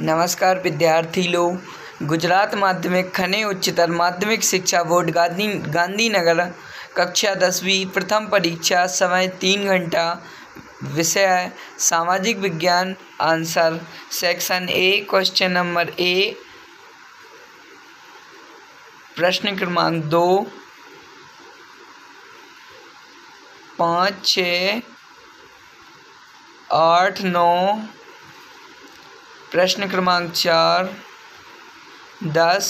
नमस्कार विद्यार्थी लोग गुजरात माध्यमिक खने उच्चतर माध्यमिक शिक्षा बोर्ड गांधी गांधीनगर कक्षा दसवीं प्रथम परीक्षा समय तीन घंटा विषय सामाजिक विज्ञान answer section A question number A प्रश्न क्रमांक दो पाँच छ आठ नौ प्रश्न क्रमांक चार दस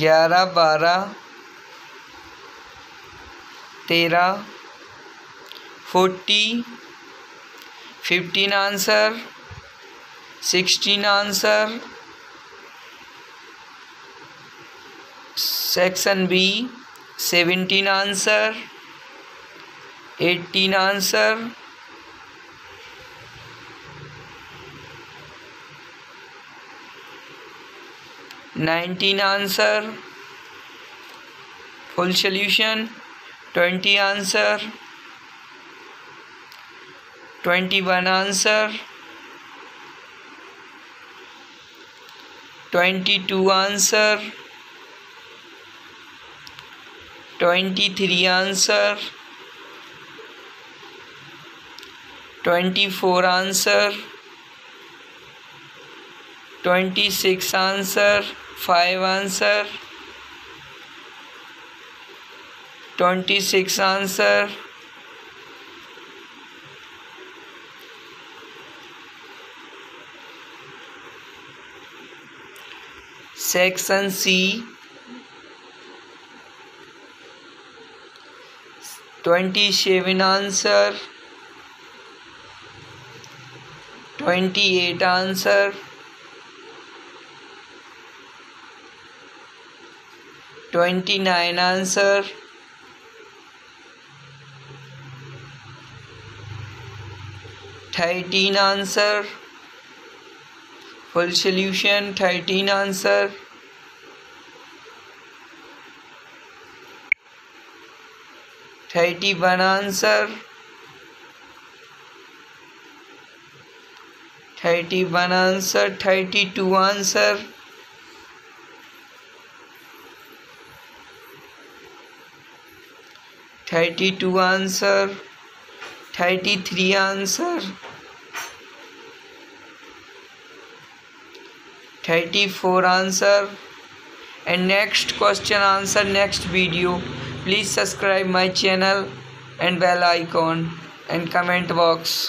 ग्यारह बारह तेरह forty fifteen answer sixteen answer section B seventeen answer eighteen answer nineteen answer full solution twenty answer twenty one answer twenty two answer twenty three answer twenty four answer twenty six answer five answer twenty six answer section C twenty seven answer twenty eight answer twenty nine answer thirteen answer full solution thirteen answer thirty one answer thirty one answer thirty two answer 32 answer, 33 answer, 34 answer. And next question answer next video. Please subscribe my channel and bell icon and comment box.